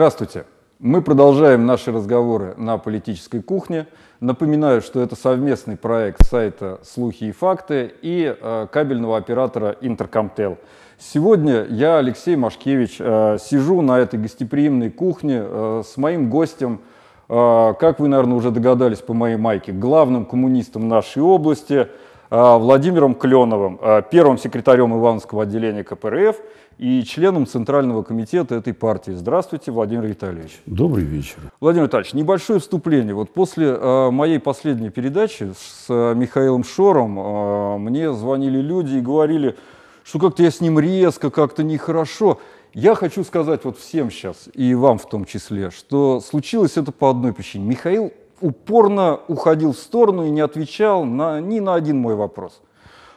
Здравствуйте. Мы продолжаем наши разговоры на политической кухне. Напоминаю, что это совместный проект сайта «Слухи и факты» и э, кабельного оператора «Интеркомтел». Сегодня я, Алексей Машкевич, э, сижу на этой гостеприимной кухне э, с моим гостем, как вы, наверное, уже догадались по моей майке, главным коммунистом нашей области – Владимиром Кленовым, а, первым секретарем Ивановского отделения КПРФ и членом Центрального комитета этой партии. Здравствуйте, Владимир Витальевич. Добрый вечер. Владимир Витальевич, небольшое вступление. Вот после э, моей последней передачи с э, Михаилом Шором э, мне звонили люди и говорили, что как-то я с ним резко, как-то нехорошо. Я хочу сказать вот всем сейчас, и вам в том числе, что случилось это по одной причине. Михаил упорно уходил в сторону и не отвечал на, ни на один мой вопрос.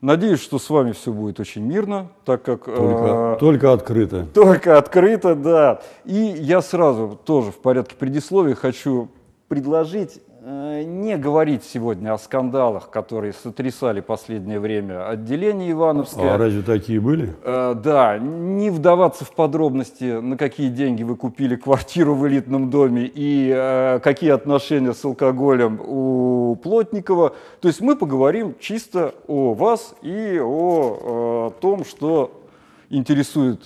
Надеюсь, что с вами все будет очень мирно, так как... Только, э, только открыто. Только открыто, да. И я сразу тоже в порядке предисловия хочу предложить Э, не говорить сегодня о скандалах, которые сотрясали последнее время отделение Ивановское. А разве такие были? Э, да, не вдаваться в подробности, на какие деньги вы купили квартиру в элитном доме и э, какие отношения с алкоголем у Плотникова. То есть мы поговорим чисто о вас и о том, что интересует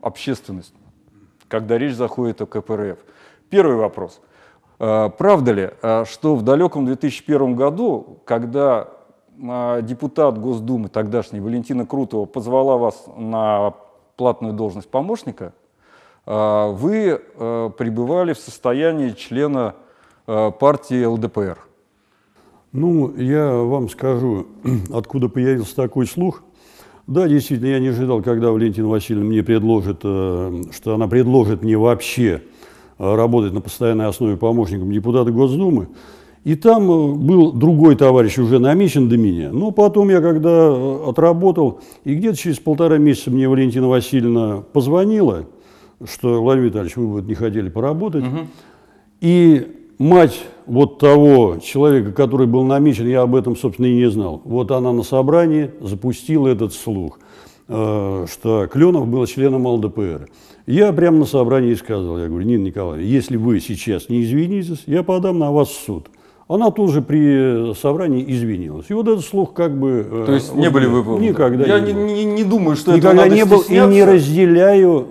общественность, когда речь заходит о КПРФ. Первый вопрос – Э, правда ли, э, что в далеком 2001 году, когда э, депутат Госдумы тогдашний Валентина Крутова позвала вас на платную должность помощника, вы пребывали в состоянии члена партии ЛДПР? Ну, я вам скажу, откуда появился такой слух. Да, действительно, я не ожидал, когда Валентина Васильевна мне предложит, что она предложит мне вообще Э, работать на постоянной основе помощником депутата Госдумы. И там э, был другой товарищ уже намечен до меня. Но потом я когда э, отработал, и где-то через полтора месяца мне Валентина Васильевна позвонила, что, Владимир Витальевич, вы вот не хотели поработать. Угу. И мать вот того человека, который был намечен, я об этом, собственно, и не знал. Вот она на собрании запустила этот слух, что Кленов был членом ЛДПР. Я прямо на собрании сказал, я говорю, Нина Николаевна, если вы сейчас не извинитесь, я подам на вас в суд. Она тут же при собрании извинилась. И вот этот слух как бы... Э, То есть не были вы... Никогда я не, не, не думаю, что Никогда это не был и не разделяю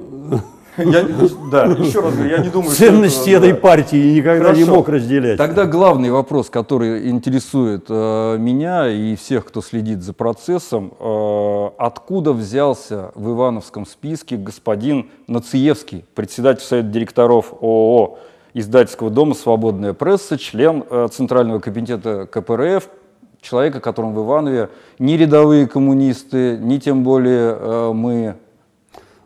я, да, еще раз говорю, я не думаю, Ценности что это, этой да. партии никогда Хорошо. не мог разделять. Тогда главный вопрос, который интересует э, меня и всех, кто следит за процессом, э, откуда взялся в Ивановском списке господин Нациевский, председатель Совета директоров ООО издательского дома «Свободная пресса», член э, Центрального комитета КПРФ, человека, которым в Иванове ни рядовые коммунисты, ни тем более э, мы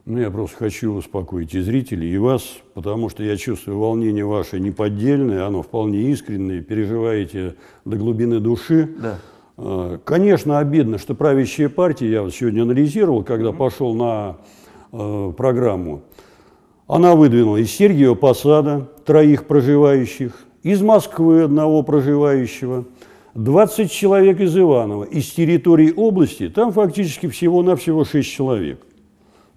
ну, я просто хочу успокоить и зрителей, и вас, потому что я чувствую волнение ваше неподдельное, оно вполне искреннее, переживаете до глубины души. Да. А, конечно, обидно, что правящая партия, я вот сегодня анализировал, когда пошел на э, программу, она выдвинула из Сергиева Посада троих проживающих, из Москвы одного проживающего, 20 человек из Иванова, из территории области, там фактически всего-навсего 6 человек.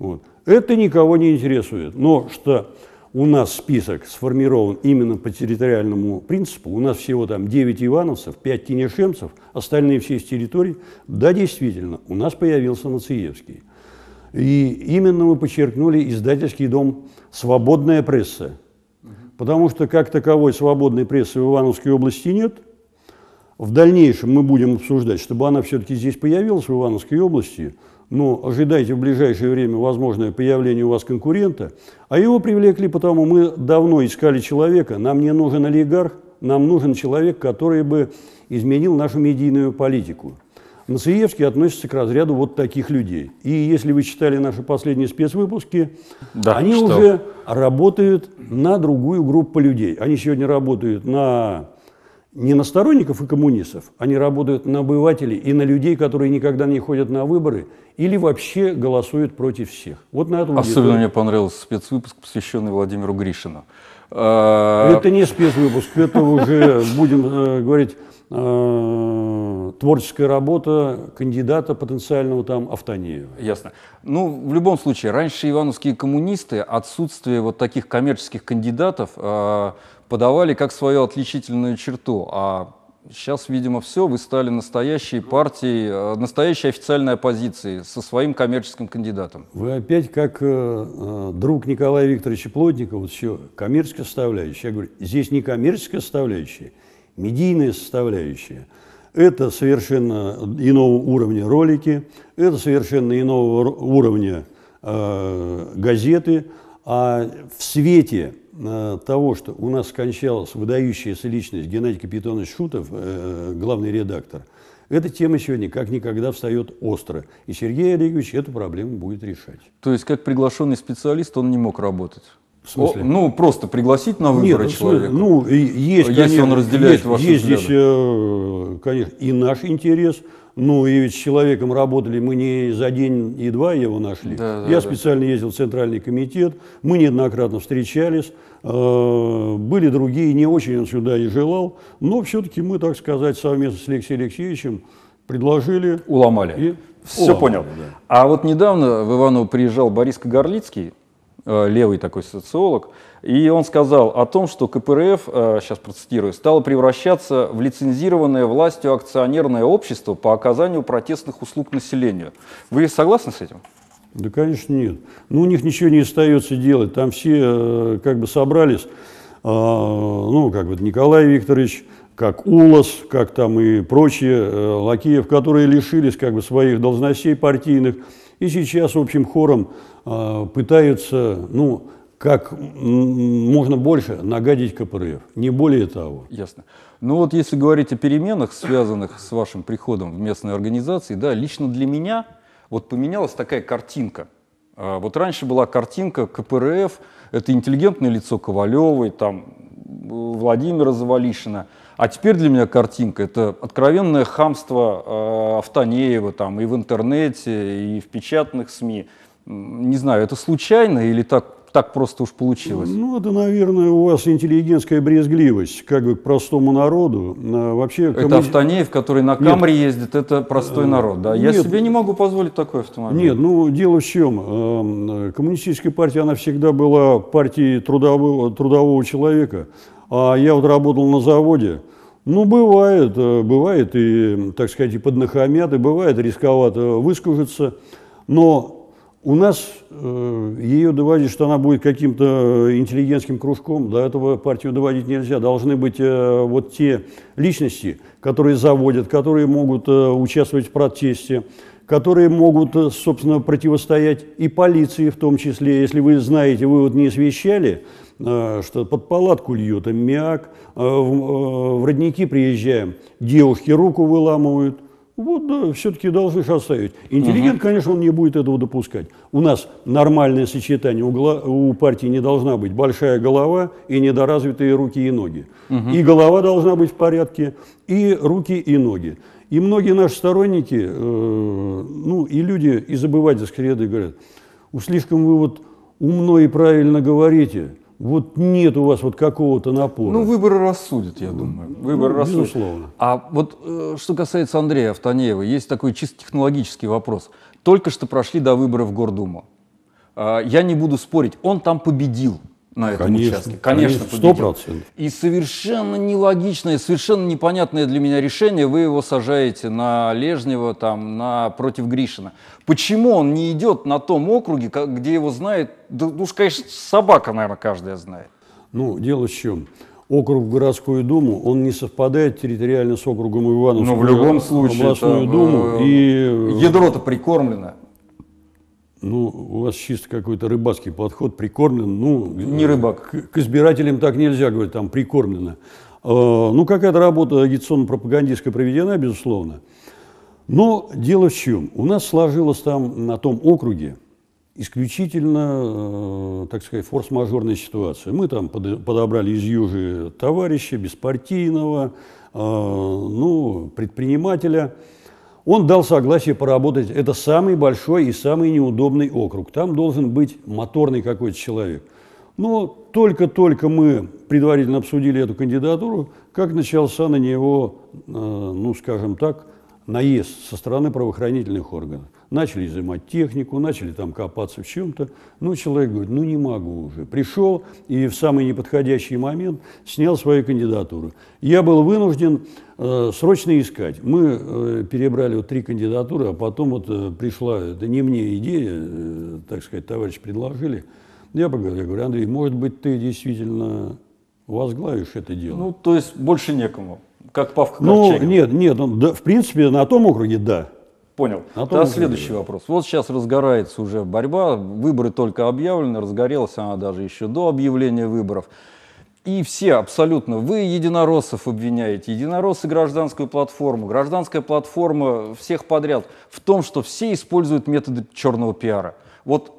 Вот. Это никого не интересует. Но что у нас список сформирован именно по территориальному принципу, у нас всего там 9 ивановцев, 5 тенешемцев, остальные все из территорий, да, действительно, у нас появился Нациевский. И именно мы подчеркнули издательский дом «Свободная пресса», потому что как таковой свободной прессы в Ивановской области нет. В дальнейшем мы будем обсуждать, чтобы она все-таки здесь появилась в Ивановской области – но ожидайте в ближайшее время возможное появление у вас конкурента, а его привлекли потому, мы давно искали человека, нам не нужен олигарх, нам нужен человек, который бы изменил нашу медийную политику. Нациевский относится к разряду вот таких людей. И если вы читали наши последние спецвыпуски, да, они что? уже работают на другую группу людей. Они сегодня работают на не на сторонников и коммунистов, они работают на обывателей и на людей, которые никогда не ходят на выборы или вообще голосуют против всех. Вот на этом Особенно мне понравился спецвыпуск, посвященный Владимиру Гришину. А, это не спецвыпуск, это уже, будем э, говорить, э, творческая работа кандидата потенциального там Автонеева. Ясно. Ну, в любом случае, раньше ивановские коммунисты отсутствие вот таких коммерческих кандидатов э, подавали как свою отличительную черту, а Сейчас, видимо, все, вы стали настоящей партией, э, настоящей официальной оппозицией со своим коммерческим кандидатом. Вы опять как э, э друг Николая Викторовича Плотникова, вот все, коммерческая составляющая. Я говорю, здесь не коммерческая составляющая, медийная составляющая. Это совершенно иного уровня ролики, это совершенно иного уровня э, газеты, а в свете Э, того, что у нас скончалась выдающаяся личность Геннадий Капитонович Шутов, э, главный редактор, эта тема сегодня как никогда встает остро. И Сергей Олегович эту проблему будет решать. То есть, как приглашенный специалист, он не мог работать? В смысле? О, ну, просто пригласить на выборы Нет, человека. Ну, есть, Если конечно, он разделяет есть, ваши есть взгляды. здесь, э, конечно, и наш интерес – ну, и ведь с человеком работали мы не за день и два его нашли. Да, Я да, специально да. ездил в Центральный комитет, мы неоднократно встречались, э, были другие, не очень он сюда и желал, но все-таки мы, так сказать, совместно с Алексеем Алексеевичем предложили. Уломали. И... Все уломали, понял. Да. А вот недавно в Иваново приезжал Борис Кагарлицкий, левый такой социолог, и он сказал о том, что КПРФ, сейчас э, процитирую, стало превращаться в лицензированное властью акционерное общество по оказанию протестных услуг населению. Вы согласны с этим? Да, конечно, нет. Ну, у них ничего не остается делать. Там все э, как бы собрались, ну, как бы Николай Викторович, как Улас, как там и прочие лакеев, которые лишились как бы своих должностей партийных, и сейчас общим хором э, пытаются, ну, как можно больше нагадить КПРФ, не более того. Ясно. Ну вот если говорить о переменах, связанных с вашим приходом в местные организации, да, лично для меня вот поменялась такая картинка. А, вот раньше была картинка КПРФ, это интеллигентное лицо Ковалевой, там, Владимира Завалишина – а теперь для меня картинка – это откровенное хамство э, Автонеева там, и в интернете, и в печатных СМИ. Не знаю, это случайно или так, так просто уж получилось? Ну, это, наверное, у вас интеллигентская брезгливость, как бы к простому народу. А, вообще, это коммуни... Автонеев, который на Камре нет. ездит, это простой народ, да? Я нет. себе не могу позволить такой автомобиль. Нет, ну, дело в чем. Эм, коммунистическая партия, она всегда была партией трудового, трудового человека. А я вот работал на заводе, ну, бывает, э, бывает и, так сказать, и поднахамят, и бывает рисковато выскажется, но у нас э, ее доводить, что она будет каким-то интеллигентским кружком, до этого партию доводить нельзя. Должны быть э, вот те личности, которые заводят, которые могут э, участвовать в протесте, которые могут, э, собственно, противостоять и полиции в том числе. Если вы знаете, вы вот не освещали, э, что под палатку льет аммиак, э, в родники приезжаем, девушки руку выламывают. Вот, да, все-таки должны же оставить. Интеллигент, угу. конечно, он не будет этого допускать. У нас нормальное сочетание, у, у партии не должна быть большая голова и недоразвитые руки и ноги. Угу. И голова должна быть в порядке, и руки и ноги. И многие наши сторонники, э, ну и люди из обывательской среды говорят, уж слишком вы вот умно и правильно говорите, вот нет у вас вот какого-то напора. Ну, выборы рассудят, я думаю. Выборы ну, рассудят. Безусловно. А вот э, что касается Андрея Автонеева, есть такой чисто технологический вопрос. Только что прошли до выборов в Гордуму. Э, я не буду спорить, он там победил на этом конечно, участке. Конечно, сто процентов. И совершенно нелогичное, совершенно непонятное для меня решение, вы его сажаете на Лежнева, там, на, против Гришина. Почему он не идет на том округе, где его знает, да ну уж, конечно, собака, наверное, каждая знает. Ну, дело в чем? Округ в городскую думу, он не совпадает территориально с округом Ивановского. Ну, в любом случае, областную это, думу. Э, и... Ядро-то прикормлено. Ну, у вас чисто какой-то рыбацкий подход, прикормлен. Ну, не рыбак. К, к избирателям так нельзя говорить, там прикормлено. Э, ну, какая-то работа агитационно-пропагандистская проведена, безусловно. Но дело в чем? У нас сложилось там на том округе исключительно, э, так сказать, форс-мажорная ситуация. Мы там под, подобрали из Южи товарища, беспартийного, э, ну, предпринимателя – он дал согласие поработать. Это самый большой и самый неудобный округ. Там должен быть моторный какой-то человек. Но только-только мы предварительно обсудили эту кандидатуру, как начался на него, э, ну, скажем так, наезд со стороны правоохранительных органов. Начали изымать технику, начали там копаться в чем-то. Ну, человек говорит, ну не могу уже. Пришел и в самый неподходящий момент снял свою кандидатуру. Я был вынужден э, срочно искать. Мы э, перебрали вот три кандидатуры, а потом вот э, пришла, это не мне идея, э, так сказать, товарищи предложили. Я поговорил, я говорю, Андрей, может быть, ты действительно возглавишь это дело? Ну, то есть больше некому, как Павка Ну, Корчагин. нет, нет, ну, да, в принципе, на том округе да. Понял. А Да, следующий говорили. вопрос. Вот сейчас разгорается уже борьба, выборы только объявлены, разгорелась она даже еще до объявления выборов. И все абсолютно, вы единороссов обвиняете, единороссы гражданскую платформу, гражданская платформа всех подряд в том, что все используют методы черного пиара. Вот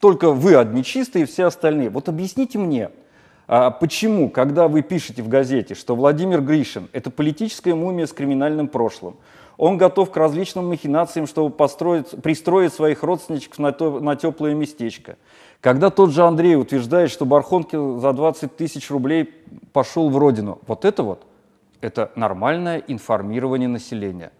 только вы одни чистые, все остальные. Вот объясните мне, а почему, когда вы пишете в газете, что Владимир Гришин – это политическая мумия с криминальным прошлым, он готов к различным махинациям, чтобы построить, пристроить своих родственников на, то- на теплое местечко. Когда тот же Андрей утверждает, что Бархонкин за 20 тысяч рублей пошел в родину, вот это вот, это нормальное информирование населения.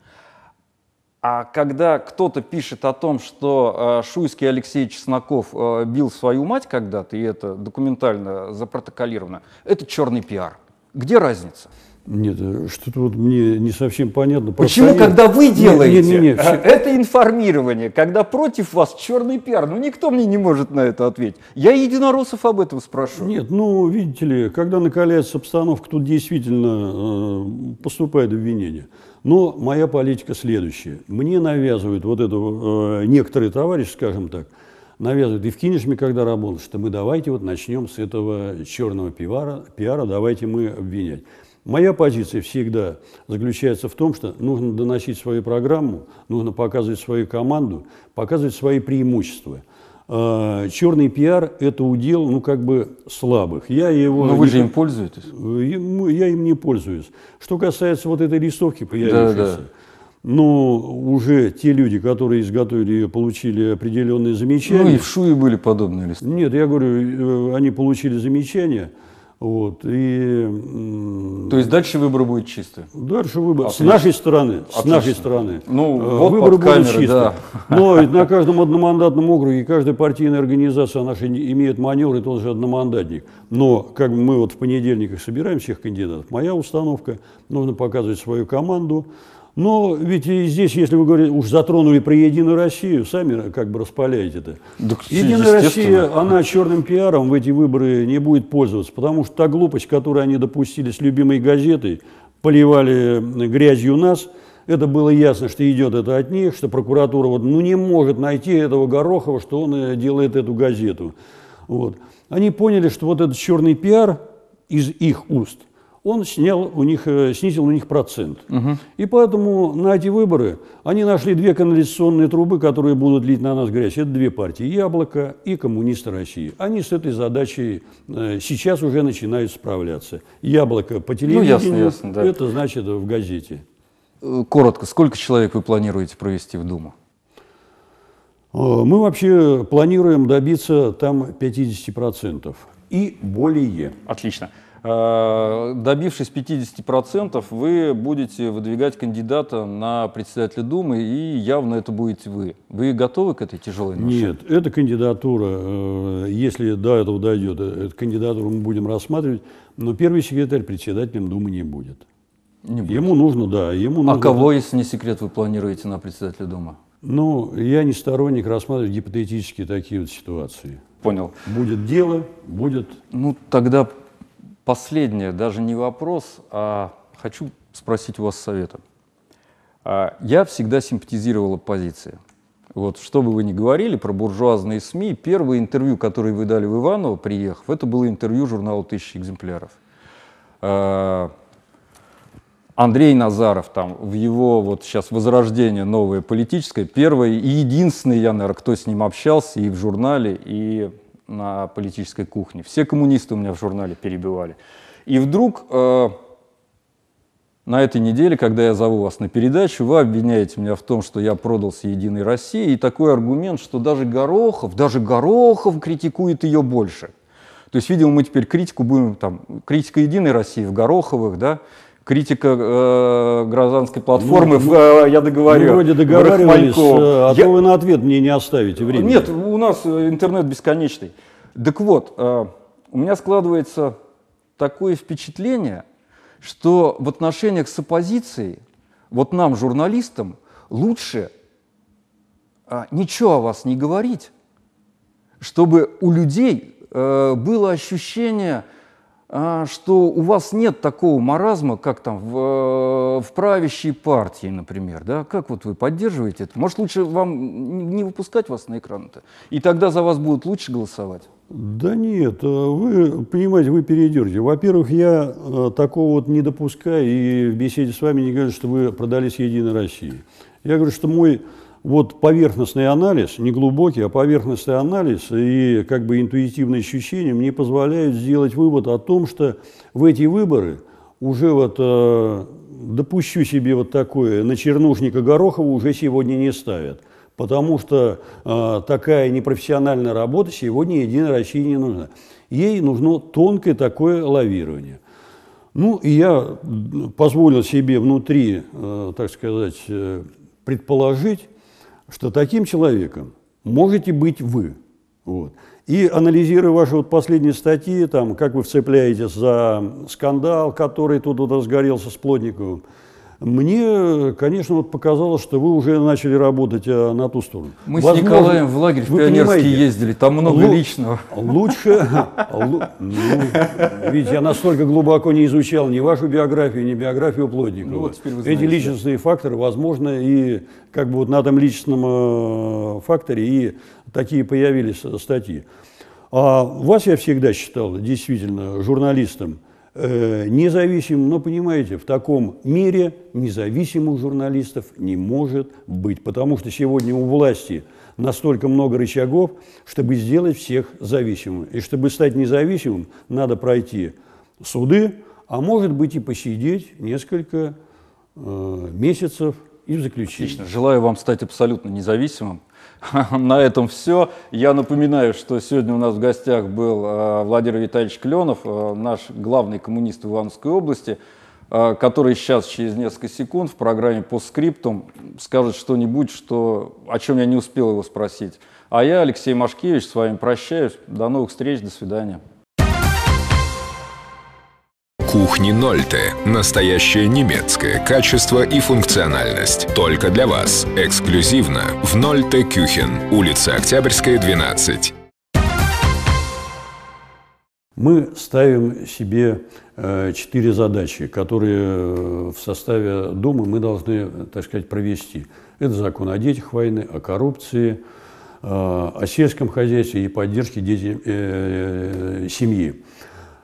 А когда кто-то пишет о том, что э, Шуйский Алексей Чесноков э, бил свою мать когда-то, и это документально запротоколировано, это черный пиар. Где разница? Нет, э, что-то вот мне не совсем понятно. Почему, когда вы делаете, не, не, не, э, все- это информирование, когда против вас черный пиар? Ну, никто мне не может на это ответить. Я единороссов об этом спрошу. Нет, ну, видите ли, когда накаляется обстановка, тут действительно э, поступает обвинение. Но моя политика следующая. Мне навязывают вот это, э, некоторые товарищи, скажем так, навязывают, и в Кинешме, когда работал, что мы давайте вот начнем с этого черного пиара, пиара, давайте мы обвинять. Моя позиция всегда заключается в том, что нужно доносить свою программу, нужно показывать свою команду, показывать свои преимущества. А, Черный пиар – это удел, ну, как бы слабых. Я его... Но вы не- же им пользуетесь. Ему- Я им не пользуюсь. Что касается вот этой листовки, появившейся, Да, да. ну, уже те люди, которые изготовили ее, получили определенные замечания. Ну, и в Шуе были подобные листы. Нет, я говорю, э, они получили замечания, вот, и То есть дальше выбор будет чистый. Дальше выбор. Отлично. С нашей стороны. С Отлично. нашей стороны. Ну, Э, вот Выборы под будут камерой, чистые. да. Но ведь на каждом одномандатном округе каждая партийная организация наша имеет маневр и тот же одномандатник. Но как мы вот в понедельниках собираем всех кандидатов, моя установка, нужно показывать свою команду. Но ведь и здесь, если вы говорите, уж затронули про Единую Россию, сами как бы распаляете это. Так, Единая. Россия, она черным пиаром в эти выборы не будет пользоваться, потому что та глупость, которую они допустили с любимой газетой, поливали грязью нас, это было ясно, что идет это от них, что прокуратура вот, ну, не может найти этого Горохова, что он э, делает эту газету. Вот. Они поняли, что вот этот черный пиар из их уст, он снял у них, э, снизил у них процент. И поэтому на эти выборы они нашли две канализационные трубы, которые будут лить на нас грязь. Это две партии, Яблоко и Коммунисты России. Они с этой задачей э, сейчас уже начинают справляться. Яблоко по телевидению, ясно, ясно, да. это значит в газете. Э, Коротко, сколько человек вы планируете провести в Думу? Мы вообще планируем добиться там 50% и более. Отлично. Э, Добившись 50%, вы будете выдвигать кандидата на председателя Думы, и явно это будете вы. Вы готовы к этой тяжелой ноше? Нет, эта кандидатура, э, если до этого дойдет, э, эту кандидатуру мы будем рассматривать, но первый секретарь председателем Думы не будет. Не будет. Ему нужно, да, ему А нужно... кого, если не секрет, вы планируете на председателя Думы? Ну, я не сторонник рассматривать гипотетические такие вот ситуации. Понял. Будет дело, будет... Ну, тогда последнее, даже не вопрос, а хочу спросить у вас совета. А, Я всегда симпатизировал оппозиции. Вот, что бы вы ни говорили про буржуазные СМИ, первое интервью, которое вы дали в Иваново, приехав, это было интервью журнала «Тысячи экземпляров». А, Андрей Назаров там в его вот сейчас возрождение новое политическое, первый и единственный, я, наверное, кто с ним общался и в журнале, и на политической кухне. Все коммунисты у меня в журнале перебивали. И вдруг э, на этой неделе, когда я зову вас на передачу, вы обвиняете меня в том, что я продался Единой России, и такой аргумент, что даже Горохов, даже Горохов критикует ее больше. То есть, видимо, мы теперь критику будем, там, критика «Единой России» в Гороховых, да, критика э, гражданской платформы, ну, э, я договорю. Мы вроде договаривались, э, а я... то вы на ответ мне не оставите времени. Нет, у нас интернет бесконечный. Так вот, э, у меня складывается такое впечатление, что в отношениях с оппозицией, вот нам, журналистам, лучше э, ничего о вас не говорить, чтобы у людей э, было ощущение, что у вас нет такого маразма, как там в, э, в правящей партии, например, да? Как вот вы поддерживаете это? Может, лучше вам не выпускать вас на экран-то? И тогда за вас будут лучше голосовать? Да нет, э, вы понимаете, вы перейдете. Во-первых, я э, такого вот не допускаю, и в беседе с вами не говорю, что вы продались Единой России. Я говорю, что мой вот поверхностный анализ, не глубокий, а поверхностный анализ и как бы интуитивные ощущения мне позволяют сделать вывод о том, что в эти выборы уже вот э, допущу себе вот такое, на чернушника Горохова уже сегодня не ставят. Потому что э, такая непрофессиональная работа сегодня Единой России не нужна. Ей нужно тонкое такое лавирование. Ну, и я позволил себе внутри, э, так сказать, э, предположить, что таким человеком можете быть вы. Вот. И анализируя ваши вот последние статьи, там, как вы вцепляетесь за скандал, который тут вот разгорелся с Плотниковым, мне, конечно, вот показалось, что вы уже начали работать а, на ту сторону. Мы Возможно, с Николаем в лагерь в Пионерский ездили, там много Лу- личного. Лучше, ну, видите, я настолько глубоко не изучал ни вашу биографию, ни биографию Плотникова. Ну, вот Эти личностные факторы, возможно, и как бы вот на этом личностном э, факторе и такие появились статьи. А вас я всегда считал действительно журналистом, э, независимым, но понимаете, в таком мире независимых журналистов не может быть, потому что сегодня у власти настолько много рычагов, чтобы сделать всех зависимыми. И чтобы стать независимым, надо пройти суды, а может быть и посидеть несколько э, месяцев и в заключении. Отлично. Желаю вам стать абсолютно независимым. На этом все. Я напоминаю, что сегодня у нас в гостях был э, Владимир Витальевич Кленов, э, наш главный коммунист в Ивановской области, э, который сейчас через несколько секунд в программе по скриптум скажет что-нибудь, что, о чем я не успел его спросить. А я, Алексей Машкевич, с вами прощаюсь. До новых встреч, до свидания. Кухни Нольте. Настоящее немецкое качество и функциональность. Только для вас. Эксклюзивно в Нольте Кюхен. Улица Октябрьская, 12. Мы ставим себе э, четыре задачи, которые э, в составе Думы мы должны, так сказать, провести. Это закон о детях войны, о коррупции, э, о сельском хозяйстве и поддержке детей, э, семьи.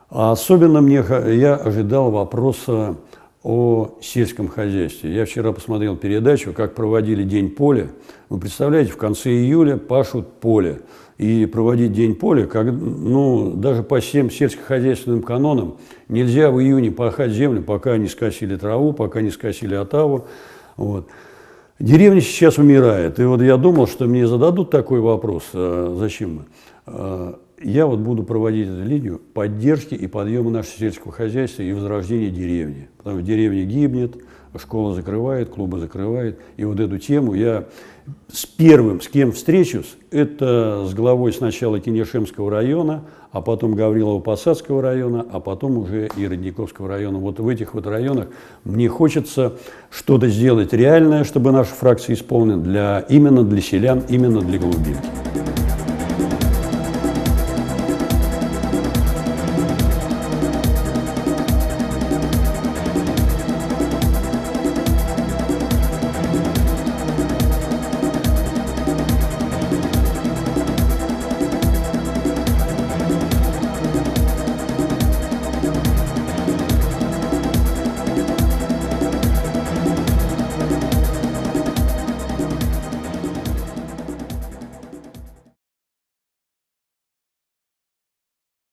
А особенно мне, я ожидал вопроса о сельском хозяйстве. Я вчера посмотрел передачу, как проводили День поля. Вы представляете, в конце июля пашут поле. И проводить День поля, как, ну, даже по всем сельскохозяйственным канонам, нельзя в июне пахать землю, пока не скосили траву, пока не скосили отаву. Вот. Деревня сейчас умирает. И вот я думал, что мне зададут такой вопрос, а зачем мы? Я вот буду проводить эту линию поддержки и подъема нашего сельского хозяйства и возрождения деревни. Потому что деревня гибнет, школа закрывает, клубы закрывает. И вот эту тему я с первым, с кем встречусь, это с главой сначала Кинешемского района, а потом Гаврилово-Посадского района, а потом уже и Родниковского района. Вот в этих вот районах мне хочется что-то сделать реальное, чтобы наша фракция исполнена для, именно для селян, именно для глубинки.